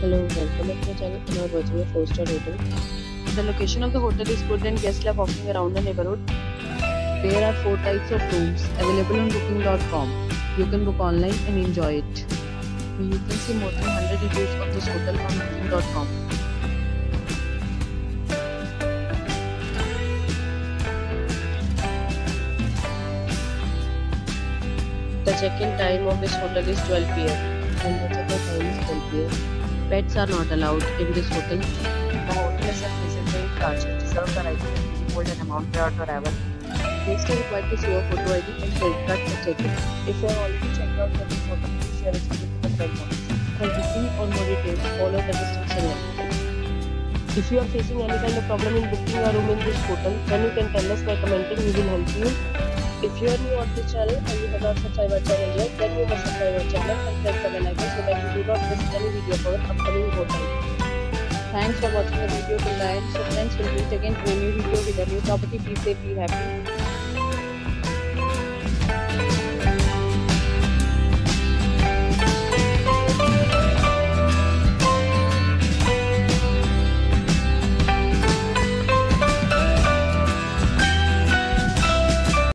Hello, welcome back to my channel and our virtual 4 star hotel. The location of the hotel is good and guests love walking around the neighborhood. There are 4 types of rooms available on booking.com. You can book online and enjoy it. You can see more than 100 reviews of this hotel on booking.com. The check-in time of this hotel is 12 pm and the check-out time is 12 pm. Pets are not allowed in this hotel. The hotel is a facilitated charges reserve the right to hold an amount prior to arrival. Guests are required to show a photo ID and credit card for check-in. If you have already checked out from this hotel, please share it with the friend box. For booking or more details, follow the instruction link. If you are facing any kind of problem in booking a room in this hotel, then you can tell us by commenting. We will help you. If you are new on this channel and you have not subscribed our channel yet, then you must subscribe our channel any video of our upcoming hotel. Thanks for watching the video till the end. So friends, we'll meet again in a new video with a new property. Be safe, be happy.